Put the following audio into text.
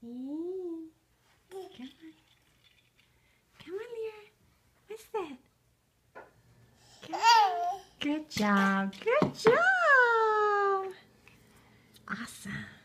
Come on. Come on, Leah. What's that? Good job. Good job. Awesome.